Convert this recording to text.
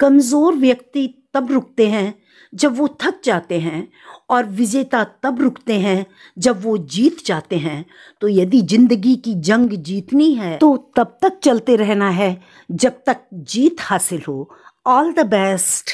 कमज़ोर व्यक्ति तब रुकते हैं जब वो थक जाते हैं और विजेता तब रुकते हैं जब वो जीत जाते हैं। तो यदि ज़िंदगी की जंग जीतनी है तो तब तक चलते रहना है। जब तक जीत हासिल हो ऑल द बेस्ट